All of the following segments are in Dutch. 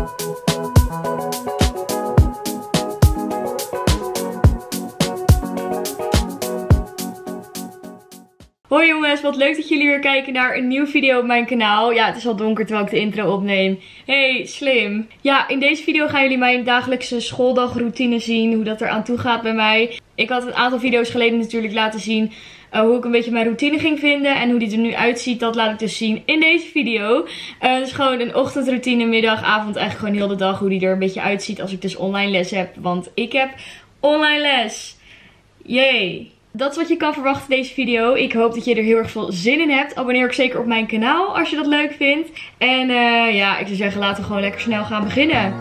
Hoi jongens, wat leuk dat jullie weer kijken naar een nieuwe video op mijn kanaal. Ja, het is al donker terwijl ik de intro opneem. Hey, slim. Ja, in deze video gaan jullie mijn dagelijkse schooldagroutine zien. Hoe dat er aan toe gaat bij mij. Ik had een aantal video's geleden natuurlijk laten zien uh, hoe ik een beetje mijn routine ging vinden. En hoe die er nu uitziet, dat laat ik dus zien in deze video. Uh, dus gewoon een ochtendroutine, middag, avond, eigenlijk gewoon heel de dag. Hoe die er een beetje uitziet als ik dus online les heb. Want ik heb online les. Yay. Dat is wat je kan verwachten in deze video. Ik hoop dat je er heel erg veel zin in hebt. Abonneer ook zeker op mijn kanaal als je dat leuk vindt. En uh, ja, ik zou zeggen laten we gewoon lekker snel gaan beginnen.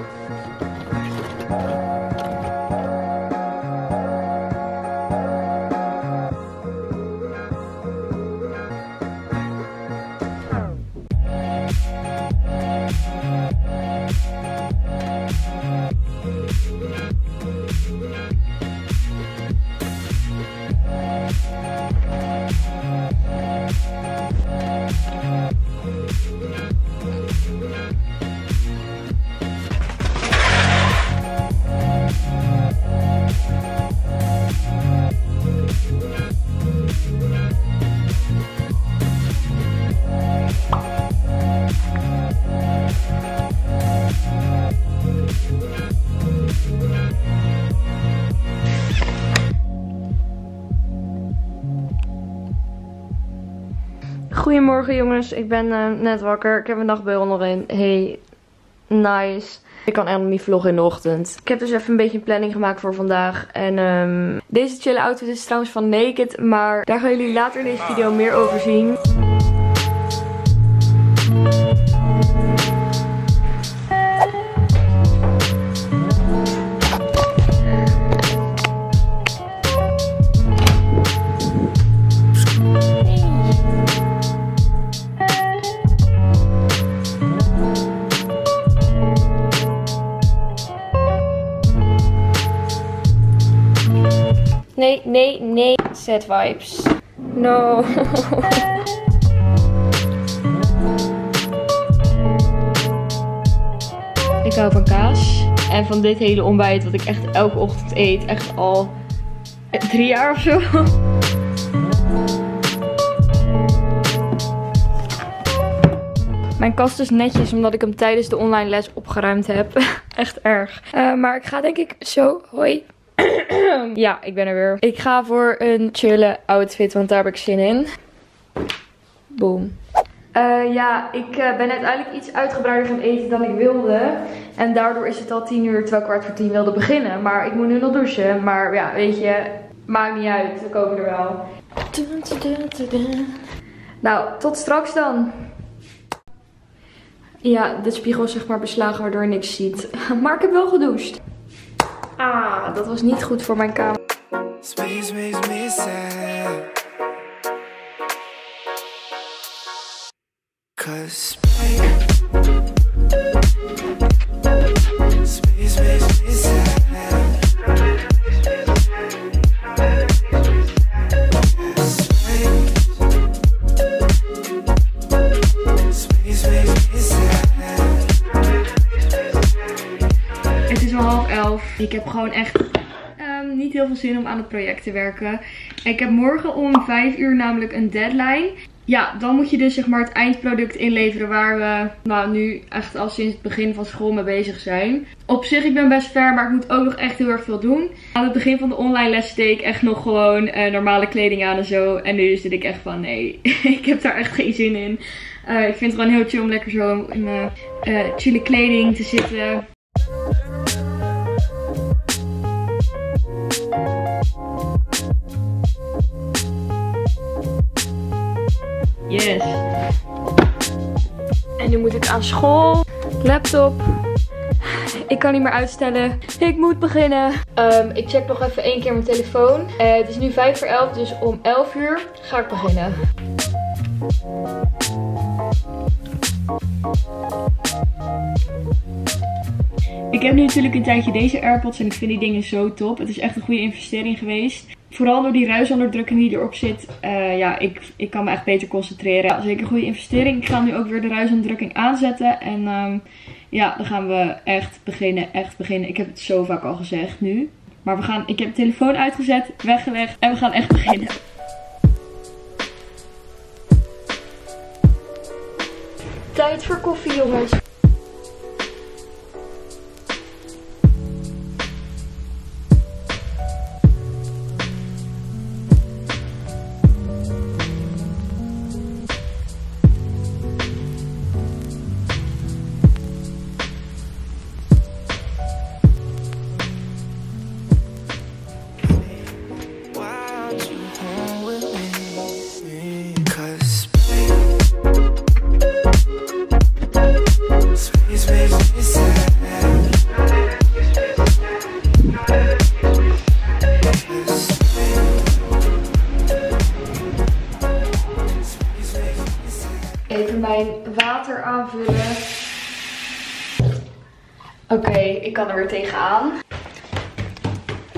Goedemorgen jongens, ik ben uh, net wakker. Ik heb een nachtbeul nog in. Hey, nice. Ik kan echt niet vloggen in de ochtend. Ik heb dus even een beetje een planning gemaakt voor vandaag. En um, deze chille outfit is trouwens van Naked. Maar daar gaan jullie later in deze video meer over zien. Nee, nee. Sad vibes. No. ik hou van kaas. En van dit hele ontbijt wat ik echt elke ochtend eet. Echt al drie jaar of zo. Mijn kast is netjes omdat ik hem tijdens de online les opgeruimd heb. echt erg. Uh, maar ik ga denk ik zo... Hoi. ja, ik ben er weer. Ik ga voor een chille outfit, want daar heb ik zin in. Boom. Uh, ja, ik uh, ben uiteindelijk iets uitgebreider gaan eten dan ik wilde. En daardoor is het al 10 uur, terwijl kwart voor 10 wilde beginnen. Maar ik moet nu nog douchen. Maar ja, weet je, maakt niet uit. We komen er wel. Nou, tot straks dan. Ja, de spiegel is zeg maar beslagen waardoor je niks ziet. Maar ik heb wel gedoucht. Ah, dat was niet goed voor mijn kamer. Space makes me sad. Space me sad. Ik heb gewoon echt um, niet heel veel zin om aan het project te werken. Ik heb morgen om 5 uur namelijk een deadline. Ja, dan moet je dus zeg maar het eindproduct inleveren waar we nou, nu echt al sinds het begin van school mee bezig zijn. Op zich, ik ben best ver, maar ik moet ook nog echt heel erg veel doen. Aan het begin van de online les steek ik echt nog gewoon uh, normale kleding aan en zo. En nu zit ik echt van nee, ik heb daar echt geen zin in. Uh, ik vind het gewoon heel chill om lekker zo in mijn uh, chille kleding te zitten. En nu moet ik aan school. Laptop. Ik kan niet meer uitstellen. Ik moet beginnen. Um, ik check nog even één keer mijn telefoon. Uh, het is nu 5 voor 11, dus om 11 uur ga ik beginnen. Ik heb nu natuurlijk een tijdje deze AirPods en ik vind die dingen zo top. Het is echt een goede investering geweest. Vooral door die ruisonderdrukking die erop zit. Uh, ja, ik, ik kan me echt beter concentreren. Zeker een goede investering. Ik ga nu ook weer de ruisonderdrukking aanzetten. En um, Ja, dan gaan we echt beginnen, echt beginnen. Ik heb het zo vaak al gezegd nu. Maar we gaan, ik heb de telefoon uitgezet, weggelegd en we gaan echt beginnen. Tijd voor koffie, jongens. Mijn water aanvullen. Oké, ik kan er weer tegenaan.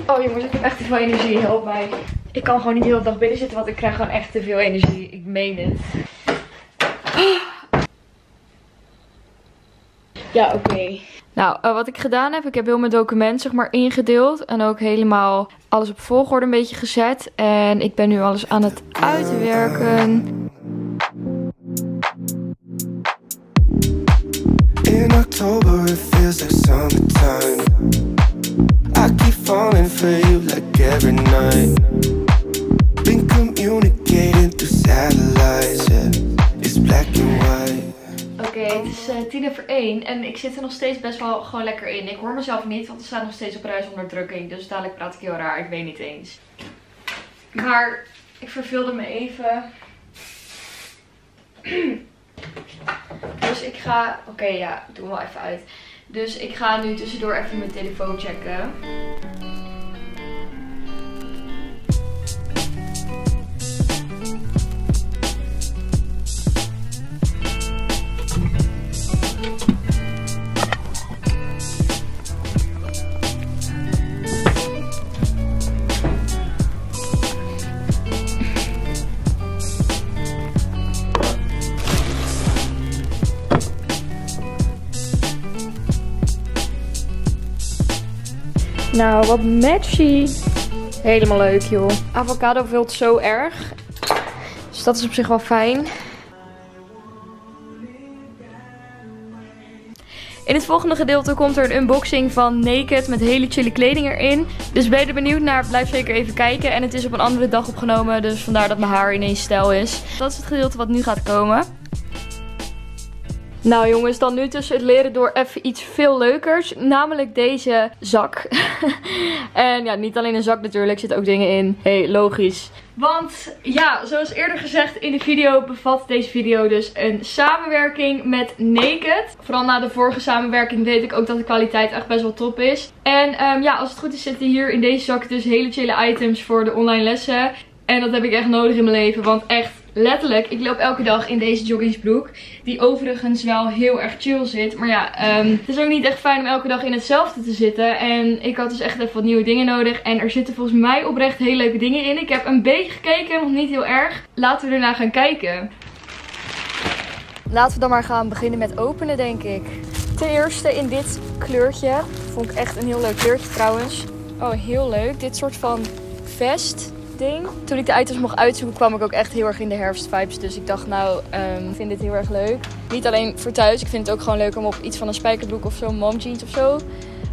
Oh jongens, ik heb echt te veel energie. Help mij. Ik kan gewoon niet de hele dag binnen zitten, want ik krijg gewoon echt te veel energie. Ik meen het. Ja, oké. Nou, eh, wat ik gedaan heb, ik heb heel mijn document zeg maar ingedeeld. En ook helemaal alles op volgorde een beetje gezet. En ik ben nu alles aan het uitwerken. In October, it feels like summertime. I keep falling for you like every night. Been communicating through satellites, yeah. It's black and white. Oké, het is eh, tien over één en ik zit er nog steeds best wel gewoon lekker in. Ik hoor mezelf niet, want er staat nog steeds op reisonderdrukking. Dus dadelijk praat ik heel raar, ik weet niet eens. Maar ik verveelde me even. Ga... Oké, ja, doe hem wel even uit. Dus ik ga nu tussendoor even mijn telefoon checken. Nou, wat matchy. Helemaal leuk, joh. Avocado vult zo erg. Dus dat is op zich wel fijn. In het volgende gedeelte komt er een unboxing van Naked met hele chille kleding erin. Dus ben je er benieuwd naar, blijf zeker even kijken. En het is op een andere dag opgenomen, dus vandaar dat mijn haar ineens stijl is. Dat is het gedeelte wat nu gaat komen. Nou jongens, dan nu tussen het leren door even iets veel leukers. Namelijk deze zak. en ja, niet alleen een zak natuurlijk, zitten ook dingen in. hey, logisch. Want ja, zoals eerder gezegd in de video bevat deze video dus een samenwerking met Naked. Vooral na de vorige samenwerking weet ik ook dat de kwaliteit echt best wel top is. En ehm, ja, als het goed is zitten hier in deze zak dus hele chille items voor de online lessen. En dat heb ik echt nodig in mijn leven, want echt letterlijk, ik loop elke dag in deze joggingsbroek. Die overigens wel heel erg chill zit. Maar ja, ehm, het is ook niet echt fijn om elke dag in hetzelfde te zitten. En ik had dus echt even wat nieuwe dingen nodig. En er zitten volgens mij oprecht hele leuke dingen in. Ik heb een beetje gekeken, nog niet heel erg. Laten we ernaar gaan kijken. Laten we dan maar gaan beginnen met openen, denk ik. Ten eerste in dit kleurtje. Vond ik echt een heel leuk kleurtje trouwens. Oh, heel leuk. Dit soort van vest ding. Toen ik de items mocht uitzoeken kwam ik ook echt heel erg in de herfstvibes. Dus ik dacht nou, ehm, ik vind dit heel erg leuk. Niet alleen voor thuis. Ik vind het ook gewoon leuk om op iets van een spijkerbroek of zo, mom jeans of zo.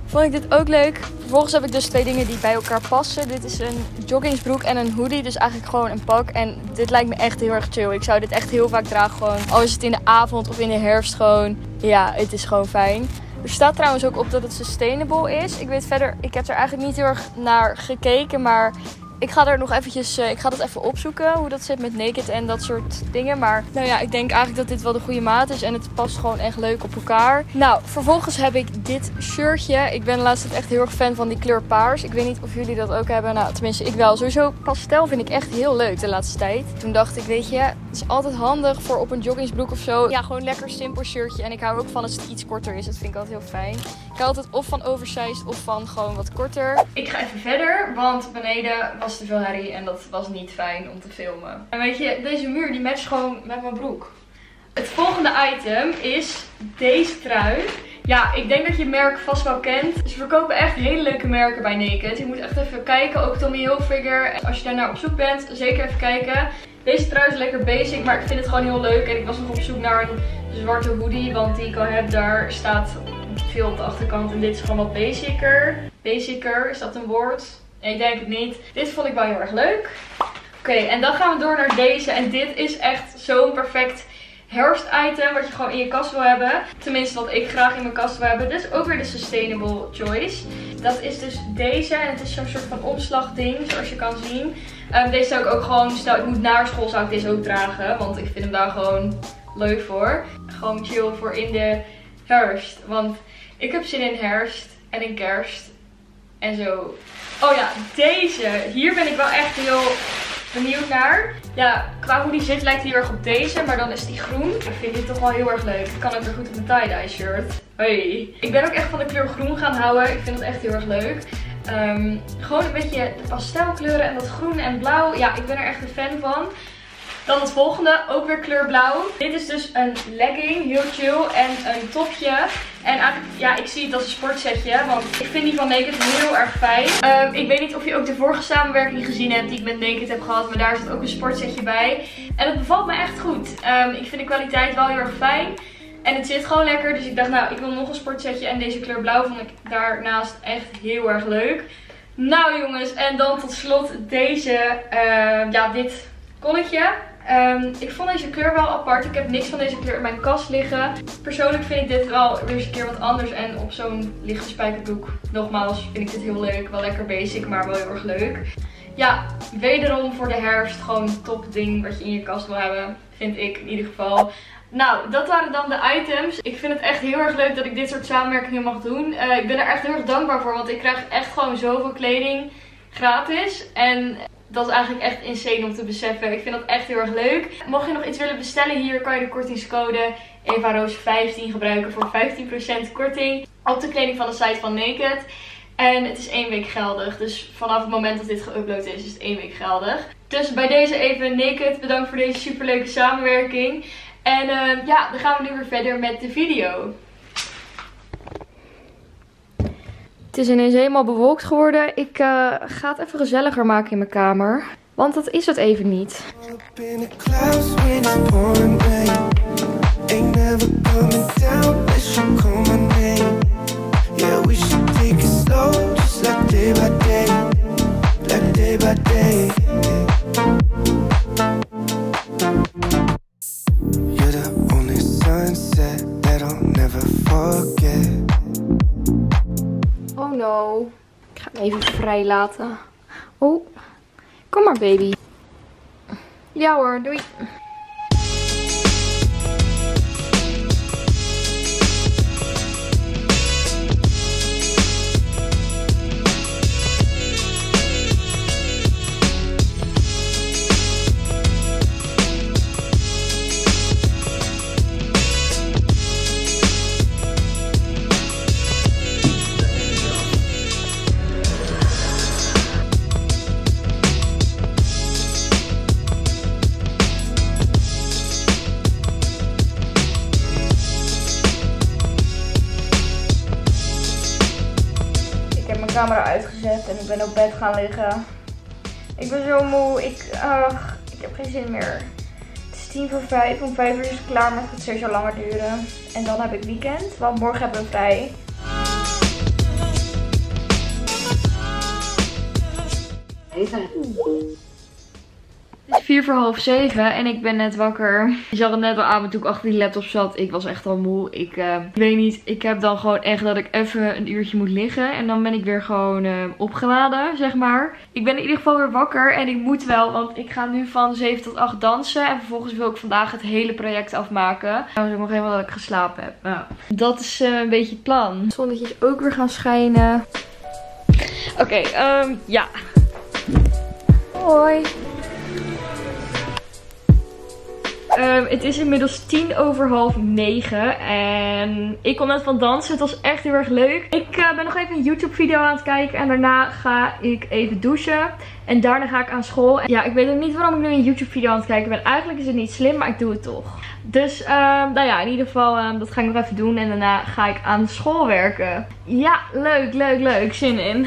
Vond ik dit ook leuk. Vervolgens heb ik dus twee dingen die bij elkaar passen. Dit is een joggingsbroek en een hoodie. Dus eigenlijk gewoon een pak. En dit lijkt me echt heel erg chill. Ik zou dit echt heel vaak dragen gewoon. Al is het in de avond of in de herfst gewoon. Ja, het is gewoon fijn. Er staat trouwens ook op dat het sustainable is. Ik weet verder, ik heb er eigenlijk niet heel erg naar gekeken. Maar ik ga er nog eventjes, eh, ik ga dat even opzoeken. Hoe dat zit met naked en dat soort dingen. Maar nou ja, ik denk eigenlijk dat dit wel de goede maat is. En het past gewoon echt leuk op elkaar. Nou, vervolgens heb ik dit shirtje. Ik ben tijd echt heel erg fan van die kleur paars. Ik weet niet of jullie dat ook hebben. Nou, tenminste ik wel. Sowieso pastel vind ik echt heel leuk de laatste tijd. Toen dacht ik, weet je, het is altijd handig voor op een joggingsbroek of zo. Ja, gewoon lekker simpel shirtje. En ik hou ook van als het iets korter is. Dat vind ik altijd heel fijn. Ik hou altijd of van oversized of van gewoon wat korter. Ik ga even verder, want beneden was te veel herrie en dat was niet fijn om te filmen. En weet je, deze muur die matcht gewoon met mijn broek. Het volgende item is deze trui. Ja, ik denk dat je het merk vast wel kent. Ze verkopen echt hele leuke merken bij Naked. Je moet echt even kijken. Ook Tommy Hilfiger. Als je daar naar op zoek bent, zeker even kijken. Deze trui is lekker basic, maar ik vind het gewoon heel leuk. En ik was nog op zoek naar een zwarte hoodie. Want die ik al heb, daar staat veel op de achterkant. En dit is gewoon wat basicer. Basicer, is dat een woord? Ik denk het niet. Dit vond ik wel heel erg leuk. Oké, en dan gaan we door naar deze. En dit is echt zo'n perfect herfstitem wat je gewoon in je kast wil hebben. Tenminste wat ik graag in mijn kast wil hebben. Dit is ook weer de Sustainable Choice. Dat is dus deze en het is zo'n soort van omslagding zoals je kan zien. Um, deze zou ik ook gewoon, stel ik moet naar school zou ik deze ook dragen. Want ik vind hem daar gewoon leuk voor. Gewoon chill voor in de herfst. Want ik heb zin in herfst en in kerst en zo. Oh ja, deze. Hier ben ik wel echt heel benieuwd naar. Ja, qua hoe die zit lijkt hij heel erg op deze, maar dan is die groen. Ik vind dit toch wel heel erg leuk. Ik kan ook weer goed op mijn tie-dye shirt. Hey. Ik ben ook echt van de kleur groen gaan houden. Ik vind het echt heel erg leuk. Ehm, gewoon een beetje de pastelkleuren en dat groen en blauw. Ja, ik ben er echt een fan van. Dan het volgende, ook weer kleur blauw. Dit is dus een legging, heel chill en een topje. En eigenlijk, ja, ik zie het als een sportsetje, want ik vind die van Naked heel erg fijn. Um, ik weet niet of je ook de vorige samenwerking gezien hebt die ik met Naked heb gehad, maar daar zit ook een sportsetje bij. En het bevalt me echt goed. Um, ik vind de kwaliteit wel heel erg fijn. En het zit gewoon lekker, dus ik dacht nou, ik wil nog een sportsetje. En deze kleur blauw vond ik daarnaast echt heel erg leuk. Nou jongens, en dan tot slot deze, uh, ja, dit kolletje. Um, ik vond deze kleur wel apart. Ik heb niks van deze kleur in mijn kast liggen. Persoonlijk vind ik dit wel weer eens een keer wat anders. En op zo'n lichte spijkerdoek, nogmaals, vind ik dit heel leuk. Wel lekker basic, maar wel heel erg leuk. Ja, wederom voor de herfst gewoon top ding wat je in je kast wil hebben. Vind ik in ieder geval. Nou, dat waren dan de items. Ik vind het echt heel erg leuk dat ik dit soort samenwerkingen mag doen. Uh, ik ben er echt heel erg dankbaar voor, want ik krijg echt gewoon zoveel kleding gratis. En dat is eigenlijk echt insane om te beseffen. Ik vind dat echt heel erg leuk. Mocht je nog iets willen bestellen hier, kan je de kortingscode EvaRoos15 gebruiken voor 15% korting op de kleding van de site van Naked. En het is één week geldig. Dus vanaf het moment dat dit geüpload is, is het één week geldig. Dus bij deze even Naked. Bedankt voor deze superleuke samenwerking. En uh, ja, dan gaan we nu weer verder met de video. Het is ineens helemaal bewolkt geworden. Ik uh, ga het even gezelliger maken in mijn kamer. Want dat is het even niet. Laten. Oh. Kom maar baby. Ja hoor, doei. Ik ben op bed gaan liggen. Ik ben zo moe. Ik, ach, ik heb geen zin meer. Het is tien voor vijf. Om vijf uur is het klaar, maar het gaat sowieso langer duren. En dan heb ik weekend, want morgen hebben we vrij. Even. Het is vier voor half zeven en ik ben net wakker. Je zag het net al aan me toen ik achter die laptop zat. Ik was echt al moe. Ik uh, weet niet. Ik heb dan gewoon echt dat ik even een uurtje moet liggen. En dan ben ik weer gewoon uh, opgeladen, zeg maar. Ik ben in ieder geval weer wakker. En ik moet wel, want ik ga nu van 7 tot 8 dansen. En vervolgens wil ik vandaag het hele project afmaken. Dan is ook nog helemaal dat ik geslapen heb. Nou, dat is uh, een beetje het plan. Het zonnetje is ook weer gaan schijnen. Oké, okay, um, ja. Hoi. Ehm, het is inmiddels tien over half negen. En ik kom net van dansen. Het was echt heel erg leuk. Ik eh, ben nog even een YouTube video aan het kijken. En daarna ga ik even douchen. En daarna ga ik aan school. Ja, ik weet ook niet waarom ik nu een YouTube video aan het kijken ben. Eigenlijk is het niet slim, maar ik doe het toch. Dus, um, nou ja, in ieder geval, um, dat ga ik nog even doen. En daarna ga ik aan school werken. Ja, leuk, leuk, leuk. Zin in.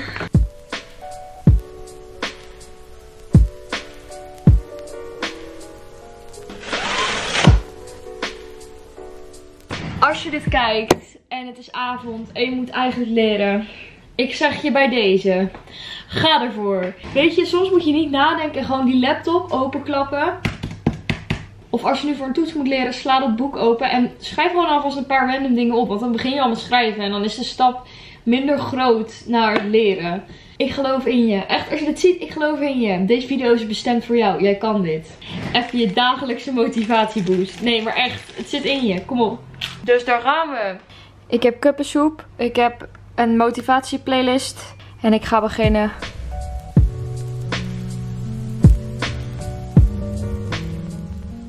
Dit kijkt en het is avond en je moet eigenlijk leren. Ik zeg je bij deze. Ga ervoor. Weet je, soms moet je niet nadenken en gewoon die laptop openklappen. Of als je nu voor een toets moet leren, sla dat boek open en schrijf gewoon alvast een paar random dingen op. Want dan begin je al met schrijven en dan is de stap minder groot naar leren. Ik geloof in je. Echt, als je dit ziet, ik geloof in je. Deze video is bestemd voor jou. Jij kan dit. Even je dagelijkse motivatieboost. Nee, maar echt, het zit in je. Kom op. Dus daar gaan we. Ik heb kuppensoep. Ik heb een motivatieplaylist. En ik ga beginnen.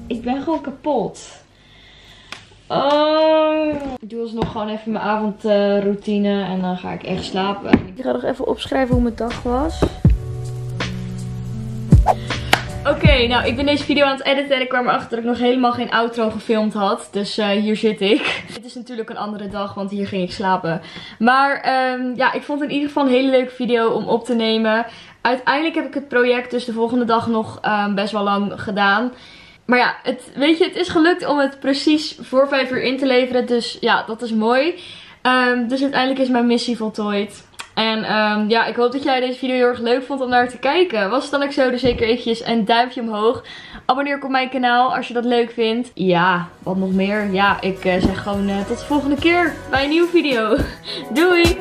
Ik ben gewoon kapot. Ik doe alsnog gewoon even mijn avondroutine. en dan ga ik echt slapen. Ik ga nog even opschrijven hoe mijn dag was. Oké, nou ik ben deze video aan het editen en ik kwam erachter dat ik nog helemaal geen outro gefilmd had. Dus uh, hier zit ik. Dit is natuurlijk een andere dag, want hier ging ik slapen. Maar um, ja, ik vond het in ieder geval een hele leuke video om op te nemen. Uiteindelijk heb ik het project dus de volgende dag nog um, best wel lang gedaan. Maar ja, het, weet je, het is gelukt om het precies voor 5 uur in te leveren. Dus ja, dat is mooi. Um, dus uiteindelijk is mijn missie voltooid. En um, ja, ik hoop dat jij deze video heel erg leuk vond om naar te kijken. Was het dan ook zo, dus zeker eventjes een duimpje omhoog. Abonneer op mijn kanaal als je dat leuk vindt. Ja, wat nog meer? Ja, ik uh, zeg gewoon uh, tot de volgende keer bij een nieuwe video. Doei!